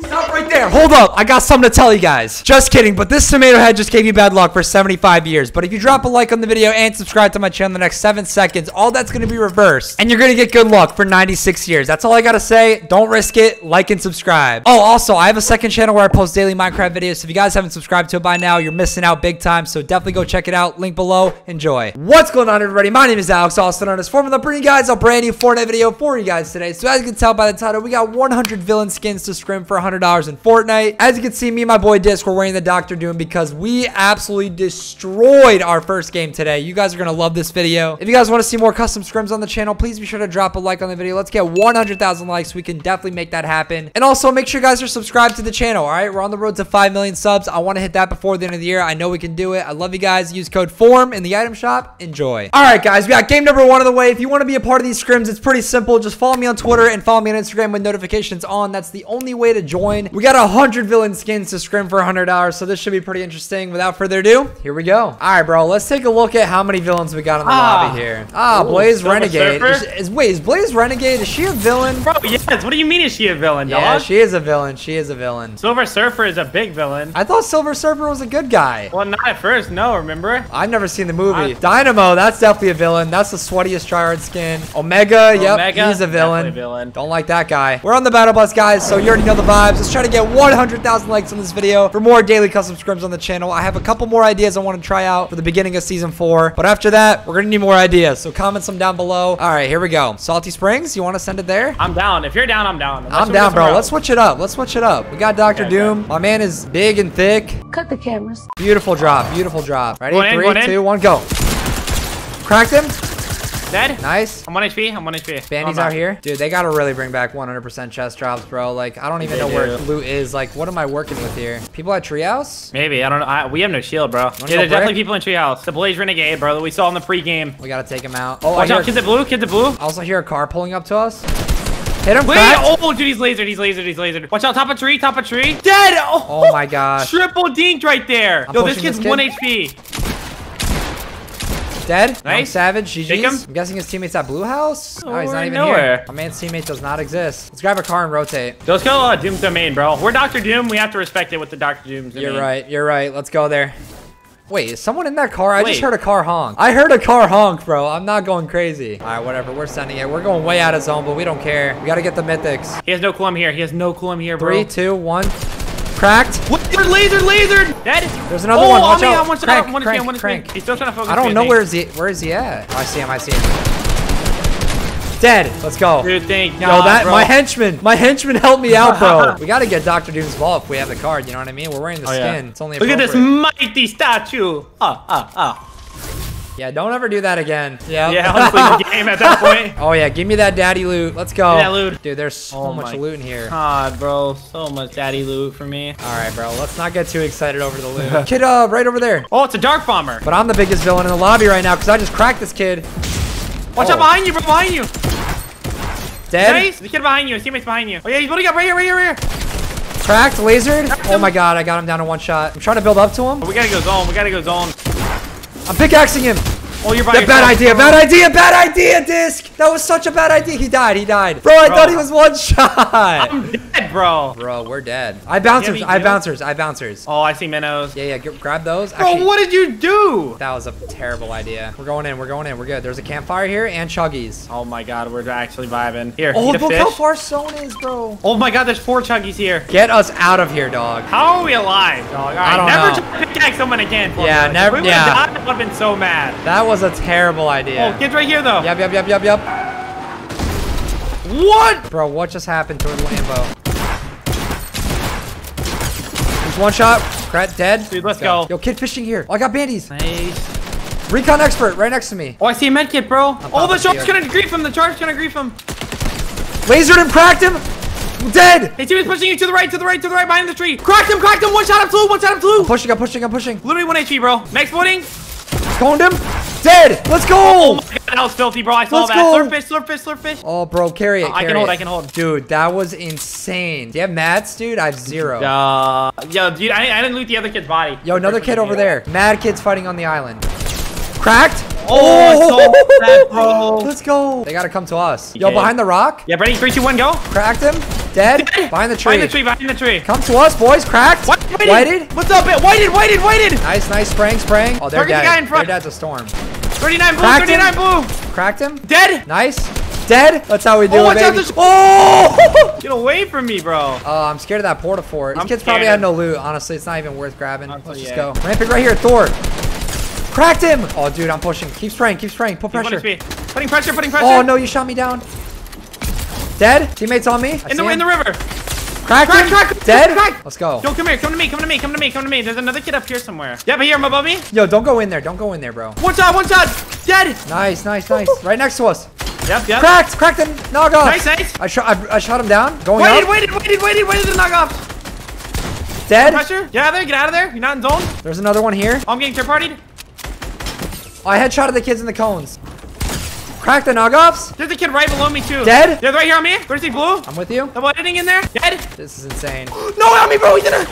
Stop right there. Hold up. I got something to tell you guys. Just kidding, but this tomato head just gave you bad luck for 75 years. But if you drop a like on the video and subscribe to my channel in the next 7 seconds, all that's going to be reversed. And you're going to get good luck for 96 years. That's all I got to say. Don't risk it. Like and subscribe. Oh, also, I have a second channel where I post daily Minecraft videos. So if you guys haven't subscribed to it by now, you're missing out big time. So definitely go check it out. Link below. Enjoy. What's going on, everybody? My name is Alex Austin on this formula. Bringing you guys a brand new Fortnite video for you guys today. So as you can tell by the title, we got 100 villain skins to scrim for $100 in Fortnite. As you can see, me and my boy Disc, we're wearing the Doctor Doom because we absolutely destroyed our first game today. You guys are going to love this video. If you guys want to see more custom scrims on the channel, please be sure to drop a like on the video. Let's get 100,000 likes. We can definitely make that happen. And also, make sure you guys are subscribed to the channel, all right? We're on the road to 5 million subs. I want to hit that before the end of the year. I know we can do it. I love you guys. Use code FORM in the item shop. Enjoy. All right, guys, we got game number one of the way. If you want to be a part of these scrims, it's pretty simple. Just follow me on Twitter and follow me on Instagram with notifications on. That's the only way to join. We got 100 villain skins to scrim for $100, so this should be pretty interesting. Without further ado, here we go. All right, bro, let's take a look at how many villains we got in the ah. lobby here. Ah, Ooh, Blaze Renegade. Is, is, wait, is Blaze Renegade, is she a villain? Bro, yes. What do you mean is she a villain, dog? Yeah, she is a villain. She is a villain. Silver Surfer is a big villain. I thought Silver Surfer was a good guy. Well, not at first, no, remember? I've never seen the movie. I Dynamo, that's definitely a villain. That's the sweatiest tryhard skin. Omega, Omega yep, he's a villain. villain. Don't like that guy. We're on the battle bus, guys, so you already know the vibes. Let's try to get 100,000 likes on this video for more daily custom scrims on the channel. I have a couple more ideas I want to try out for the beginning of season four. But after that, we're going to need more ideas. So comment some down below. All right, here we go. Salty Springs, you want to send it there? I'm down. If you're down, I'm down. I'm down, bro. Let's switch it up. Let's switch it up. We got Dr. Okay, Doom. Okay. My man is big and thick. Cut the cameras. Beautiful drop. Beautiful drop. Ready? Three, two, one, go. Cracked him. Dead. Nice. I'm 1 HP. I'm 1 HP. Bandies out here. Dude, they got to really bring back 100% chest drops, bro. Like, I don't even they know do. where loot is. Like, what am I working with here? People at Treehouse? Maybe. I don't know. I, we have no shield, bro. Yeah, there's definitely people in Treehouse. The Blaze Renegade, bro, that we saw in the pregame. We got to take him out. Oh, Watch out. Kids at blue. Kids at blue. I also hear a car pulling up to us. Hit him. Wait, cracked. oh, dude, he's lasered. He's lasered. He's lasered. Watch out. Top of tree. Top of tree. Dead. Oh, oh my gosh. Triple dinked right there. I'm Yo, this kid's this kid. 1 HP. Dead. Nice. Savage. GG's. I'm guessing his teammate's at Blue House. Oh, he's not even nowhere. here. My man's teammate does not exist. Let's grab a car and rotate. Let's go uh, Doom's domain, bro. We're Dr. Doom. We have to respect it with the Dr. Doom's domain. You're right. You're right. Let's go there. Wait, is someone in that car? I just heard a car honk. I heard a car honk, bro. I'm not going crazy. All right, whatever. We're sending it. We're going way out of zone, but we don't care. We got to get the mythics. He has no clue I'm here. He has no clue I'm here, bro. Three, two, one. Cracked. What? Laser, laser, Dead. There's another oh, one. Watch on out. Me, one crank, one crank, one crank. He's still trying to focus. I don't know where is he. Where is he at? Oh, I see him. I see him. Dead. Let's go. Dude, thank Yo, God, that bro. my henchman, my henchman helped me out, bro. we gotta get Doctor Doom's ball if we have the card. You know what I mean? We're wearing the oh, skin. Yeah. It's only. Look at this mighty statue. Ah, ah, ah. Yeah, don't ever do that again. Yeah. Yeah, honestly, the game at that point. Oh yeah, give me that daddy loot. Let's go. Yeah, loot. Dude, there's so oh much loot in here. God, bro, so much daddy loot for me. All right, bro, let's not get too excited over the loot. kid, uh, right over there. Oh, it's a dark bomber. But I'm the biggest villain in the lobby right now because I just cracked this kid. Watch oh. out behind you, bro, behind you. Dead. Nice. The kid behind you. His teammate's behind you. Oh yeah, he's building up right here, right here, right here. Cracked, lasered. Oh my god, I got him down in one shot. I'm trying to build up to him. Oh, we gotta go zone. We gotta go zone. I'm pickaxing him. Oh, you're by Bad idea, bad idea, bad idea, Disc. That was such a bad idea. He died, he died. Bro, I bro. thought he was one shot. I'm dead, bro. Bro, we're dead. I bouncers, I bouncers, I bouncers. Oh, I see minnows. Yeah, yeah, grab those. Bro, Actually, what did you do? That was a terrible idea. We're going in, we're going in, we're good. There's a campfire here and chuggies. Oh my god, we're actually vibing. Here, Oh, look how far zone is, bro. Oh my god, there's four chuggies here. Get us out of here, dog. How are we alive, dog? All right, I don't never know. Never pickaxe someone again. Yeah, never, we yeah. I would have been so mad. That was a terrible idea. Oh, kid's right here, though. Yep, yep, yep, yep, yep. What? Bro, what just happened to a Lambo? There's one shot. Crat dead. Dude, let's go. go. Yo, kid fishing here. Oh, I got bandies. Nice. Recon expert right next to me. Oh, I see a med kit, bro. Oh, the shark's gonna grief him. The shark's gonna grief him. Lasered him, cracked him. Dead! His team is pushing you to the right, to the right, to the right, behind the tree. Cracked him, cracked him. One shot, I'm blue, one shot, I'm blue. I'm pushing, I'm pushing, I'm pushing. Literally one HP, bro. Max footing. Coned him. Dead. Let's go. Oh my god, that was filthy, bro. I saw Let's that. Go. Slurpfish, slurpfish, slurpfish. Oh, bro, carry it. Carry I can hold, it. I can hold. Dude, that was insane. Do you have mats, dude? I have zero. Uh, yo, dude, I, I didn't loot the other kid's body. Yo, another kid over there. Mad kid's fighting on the island. Cracked. Oh, so bad, bro. Let's go. They gotta come to us. Yo, behind the rock. Yeah, ready? Three, two, one, go. Cracked him. Dead. Behind the tree. Behind the tree, behind the tree. Come to us, boys. Cracked. What? Whited. What's up? man? Whited, whited, whited. Nice, nice. Spraying, spraying. Oh, they're Target the dead. guy in front. They're dead to storm. 39 blue, Cracked him. 39 blue. Cracked him. Dead. Nice. Dead. That's how we do Oh, it, out, baby. Oh! Get away from me, bro. Oh, I'm scared of that porta fort. These I'm kids probably scared. had no loot. Honestly, it's not even worth grabbing. Uh, oh, Let's just yeah. go. Ramping right here, Thor. Cracked him. Oh, dude, I'm pushing. Keep spraying. Keep spraying. Put pressure. putting pressure, putting oh, pressure. Oh no, you shot me down. Dead. Teammates on me. I In the, in the river. Cracked Crack, crack, Dead. crack. Let's go. Yo, come here, come to me, come to me, come to me, come to me. There's another kid up here somewhere. Yep, here, above me. Yo, don't go in there. Don't go in there, bro. One shot, one shot. Dead. Nice, nice, nice. Right next to us. Yep, yep. Cracked. Cracked him. Knock off. Nice, nice. I shot. I, I shot him down. Going Waited, up. waited, waited, waited, waited to knock off. Dead. Pressure. Get out of there, get out of there. You're not in zone. There's another one here. I'm getting third partied. I headshotted the kids in the cones. Cracked the knockoffs. There's a kid right below me too. Dead? There's right here on me. Where's he blue? I'm with you. Double editing in there. Dead. This is insane. No, on me, bro. He's in a.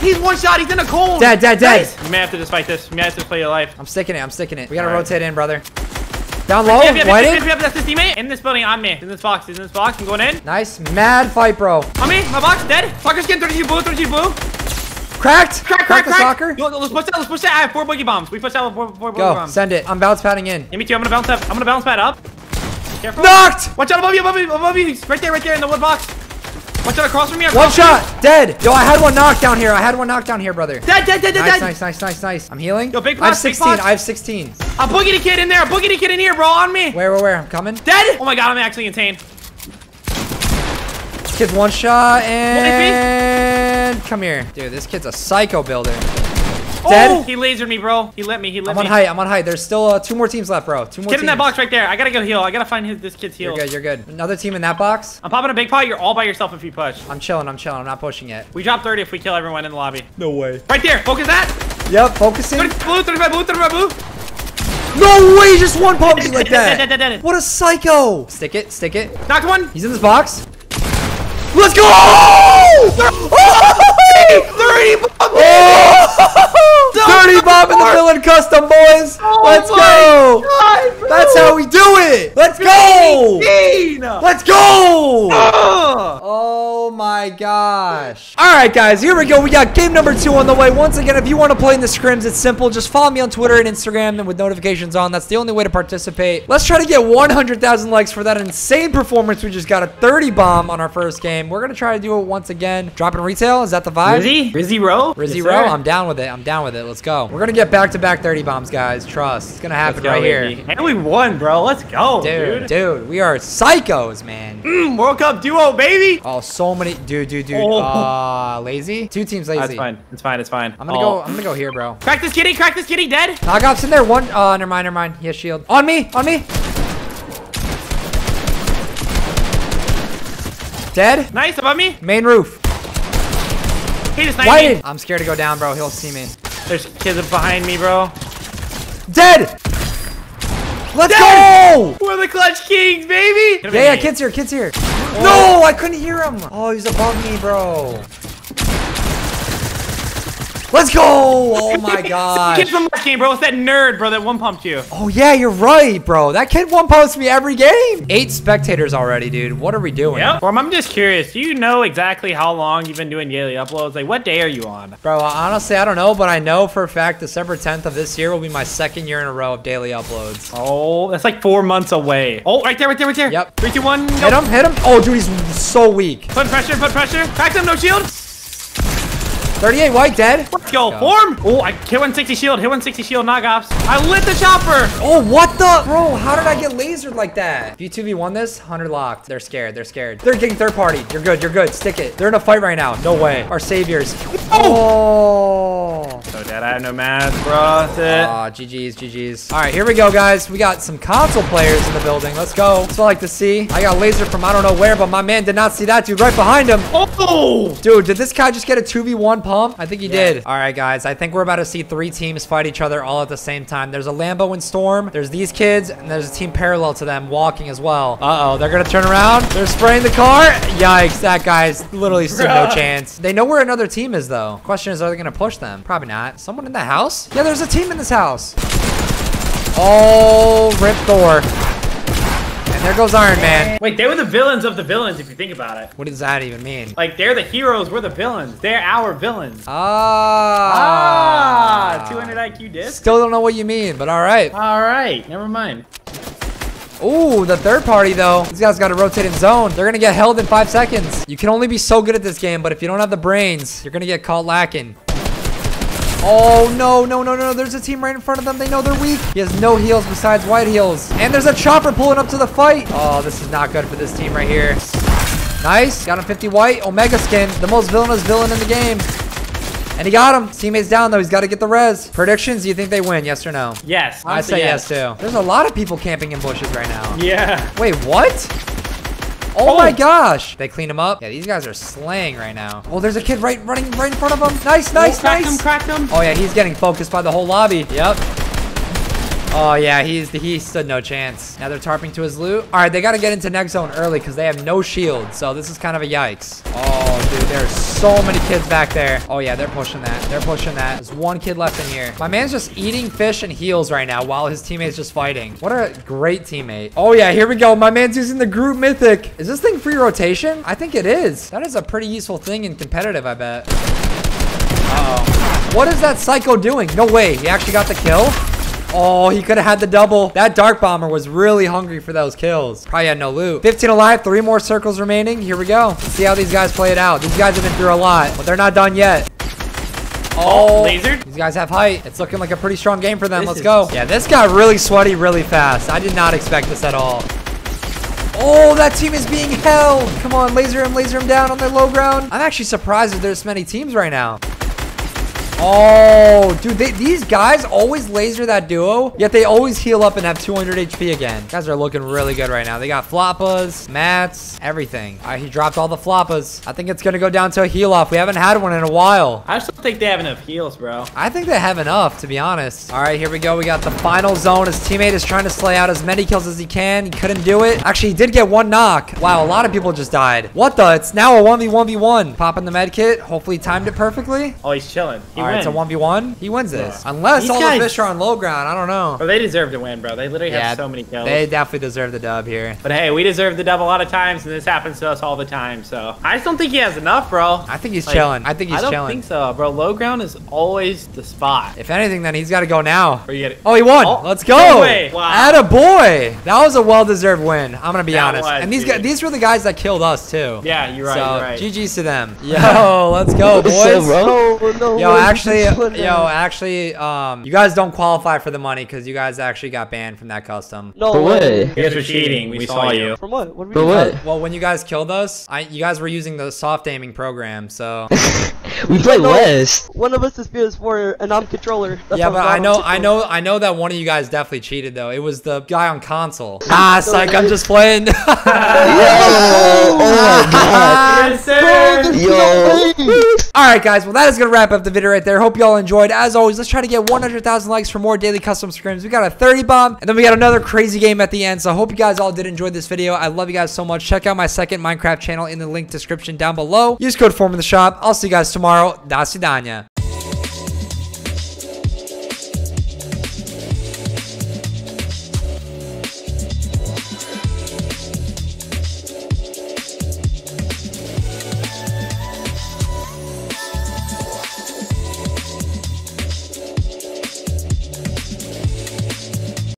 He's one shot. He's in a cold. Dead, dead, dead. Nice. You may have to just fight this. You may have to play your life. I'm sticking it. I'm sticking it. We gotta All right. rotate in, brother. Down low. Yep, yep, yep, Whiting. yep, yep, that's his teammate. In this building, on me. In this box. In this box. I'm going in. Nice. Mad fight, bro. On me. My box. Dead. Soccer skin. 32 blue. 32 blue. Cracked. Crack, crack, Cracked the crack. soccer. Yo, let's push that. Let's push that. I have four boogie bombs. We push that with four, four boogie Go. bombs. Send it. I'm bounce padding in. Yeah, me too. I'm gonna bounce up. I'm gonna bounce pad up. Careful. Knocked. Watch out above you, above you, above you. He's right there, right there in the wood box. Watch out across from me. One across from shot. Dead. Yo, I had one knocked down here. I had one knocked down here, brother. Dead, dead, dead, dead, Nice, dead. nice, nice, nice, nice. I'm healing. Yo, big I have box, big 16. I have 16. A boogie kid in there. A boogie kid in here, bro. On me. Where, where, where? I'm coming. Dead. Oh my god, I'm actually insane. Kid's one shot and come here, dude. This kid's a psycho builder. Dead. Oh, he lasered me, bro. He lit me. He lit I'm me. on height. I'm on height. There's still uh, two more teams left, bro. Two more. Get in that box right there. I gotta go heal. I gotta find his, this kid's heal. You're good. You're good. Another team in that box. I'm popping a big pot. You're all by yourself if you push. I'm chilling. I'm chilling. I'm not pushing yet. We drop 30 if we kill everyone in the lobby. No way. Right there. Focus that. Yep. Focusing. 35 blue, 35 blue, 35 blue. No way. Just one pumped me like Dead, dead, that. dead, dead. What a psycho. Stick it. Stick it. Knocked one. He's in this box. Let's go! Oh! 30 Oh! Dirty Bob and the Villain Custom, boys. Oh Let's Oh go. God, bro. That's how we do it. Let's go. 18. Let's go. Ugh. Oh my gosh. All right, guys, here we go. We got game number two on the way. Once again, if you want to play in the scrims, it's simple. Just follow me on Twitter and Instagram and with notifications on. That's the only way to participate. Let's try to get 100,000 likes for that insane performance. We just got a 30 bomb on our first game. We're going to try to do it once again. Dropping retail. Is that the vibe? Rizzy? Rizzy Row? Rizzy Yes, Row. I'm down with it. I'm down with it. Let's go. We're going to get back-to-back 30 bombs, guys. Trust. It's going to happen go, right here. And we won, bro. Let's go, Dude, dude. dude, we are psychos, man. Mm, World Cup duo, baby. Oh, so many, dude, dude, dude. Oh. Uh, lazy. Two teams lazy. That's fine. It's fine. It's fine. I'm gonna Oh. go. I'm gonna go here, bro. Crack this kitty. Crack this kitty. Dead. Knockouts in there. One. Uh, never mind. Never mind. He has shield. On me. On me. Dead. Nice. Above me. Main roof. He just. I'm scared to go down, bro. He'll see me. There's kids behind me, bro. Dead. Let's go. We're the clutch kings, baby. Yeah, yeah. Kids here. Kids here. No, I couldn't hear him. Oh, he's above me, bro. Let's go. Oh my Kid gosh. from last game, bro. It's that nerd, bro, that one pumped you. Oh yeah, you're right, bro. That kid one posts me every game. Eight spectators already, dude. What are we doing? Yep. Well, I'm just curious. Do you know exactly how long you've been doing daily uploads? Like, what day are you on? Bro, honestly, I don't know, but I know for a fact December 10th of this year will be my second year in a row of daily uploads. Oh, that's like four months away. Oh, right there, right there, right there. Yep. Three, two, one. go. Hit him, hit him. Oh, dude, he's so weak. Put pressure, put pressure. Crack him, no shield. 38 white, dead. Let's go. Go. Form. Oh, I hit 160 shield. Hit 160 shield knockoffs. I lit the chopper. Oh, what the? Bro, how did I get lasered like that? If you 2v1 this, 100 locked. They're scared, they're scared. They're getting third party. You're good, you're good. Stick it. They're in a fight right now. No way. Our saviors. Oh. So dead. I have no math, bro. That's it. Aw, GG's, GG's. All right, here we go, guys. We got some console players in the building. Let's go. That's what I like to see. I got laser from I don't know where, but my man did not see that dude right behind him. oh. Dude, did this guy just get a 2v1 pump? I think he did. All right, guys. I think we're about to see three teams fight each other all at the same time. There's a Lambo and Storm. There's these kids, and there's a team parallel to them walking as well. Uh-oh, they're going to turn around. They're spraying the car. Yikes, that guy's literally stood no chance. They know where another team is, though. Question is, are they going to push them? Probably not. Someone in the house? Yeah, there's a team in this house. Oh, rip Thor. And there goes Iron Man. Wait, they were the villains of the villains if you think about it. What does that even mean? Like, they're the heroes, we're the villains. They're our villains. Ah. Ah, 200 IQ disc? Still don't know what you mean, but all right. All right, never mind. Ooh, the third party though. These guys got to rotate in zone. They're gonna get held in five seconds. You can only be so good at this game, but if you don't have the brains, you're gonna get caught lacking. Oh, no, no, no, no. There's a team right in front of them. They know they're weak. He has no heals besides white heals. And there's a chopper pulling up to the fight. Oh, this is not good for this team right here. Nice. Got him 50 white. Omega skin. The most villainous villain in the game. And he got him. Teammate's down, though. He's got to get the res. Predictions, do you think they win? Yes or no? Yes. I say yes. too. There's a lot of people camping in bushes right now. Yeah. Wait, what? Oh, Oh. my gosh. They cleaned him up. Yeah, these guys are slaying right now. Oh, there's a kid right running right in front of him. Nice, nice, oh, cracked nice. him, cracked him. Oh yeah, he's getting focused by the whole lobby. Yep. Oh yeah, he's he stood no chance. Now they're tarping to his loot. All right, they got to get into next zone early because they have no shield. So this is kind of a yikes. Oh dude, there's so many kids back there. Oh yeah, they're pushing that. They're pushing that. There's one kid left in here. My man's just eating fish and heals right now while his teammate's just fighting. What a great teammate. Oh yeah, here we go. My man's using the group mythic. Is this thing free rotation? I think it is. That is a pretty useful thing in competitive, I bet. Uh-oh. What is that psycho doing? No way. He actually got the kill? Oh, he could have had the double. That Dark Bomber was really hungry for those kills. Probably had no loot. 15 alive, three more circles remaining. Here we go. Let's see how these guys play it out. These guys have been through a lot, but they're not done yet. Oh, oh. lasered? These guys have height. It's looking like a pretty strong game for them. This Let's is- go. Yeah, this got really sweaty really fast. I did not expect this at all. Oh, that team is being held. Come on, laser him, laser him down on their low ground. I'm actually surprised that there's so many teams right now. Oh, dude, they, these guys always laser that duo, yet they always heal up and have 200 HP again. Guys are looking really good right now. They got floppers, mats, everything. All right, he dropped all the floppers. I think it's going to go down to a heal off. We haven't had one in a while. I just don't think they have enough heals, bro. I think they have enough, to be honest. All right, here we go. We got the final zone. His teammate is trying to slay out as many kills as he can. He couldn't do it. Actually, he did get one knock. Wow, a lot of people just died. What the? It's now a 1v1v1. Popping the med kit. Hopefully timed it perfectly. Oh, he's chilling. He All right, it's a 1v1. He wins this. Unless These all guys- the fish are on low ground. I don't know. But they deserve to win, bro. They literally Yeah, have so many kills. They definitely deserve the dub here. But hey, we deserve the dub a lot of times, and this happens to us all the time. So I just don't think he has enough, bro. I think he's Like, chilling. I think he's chilling. I don't chilling. think so, bro. Low ground is always the spot. If anything, then he's got to go now. Or you get it. Oh, he won. Oh, Let's go. no way. Wow. Atta boy. That was a well-deserved win. I'm gonna be That honest. was, and these guys, these were the guys that killed us too. Yeah, you're right. so you're right. GG's to them. Yo, let's go, What's up, boys. bro? No, no Yo, way. Actually, yo, actually, um, you guys don't qualify for the money because you guys actually got banned from that custom. No way. way. You guys were cheating. We, saw you. From what? What? are we doing? For what? Well, when you guys killed us, I, you guys were using the soft aiming program, so We play no. West. One of us is PS4 and I'm controller. That's yeah. But I know, I know, I know that one of you guys definitely cheated though. It was the guy on console. Ah, psych, I'm just playing. Oh my god. Yes, sir. Yo. All right, guys. Well, that is gonna wrap up the video right there. Hope y'all enjoyed. As always, let's try to get 100,000 likes for more daily custom scrims. We got a 30 bomb, and then we got another crazy game at the end. So I hope you guys all did enjoy this video. I love you guys so much. Check out my second Minecraft channel in the link description down below. Use code form in the shop. I'll see you guys tomorrow. Da sidanya.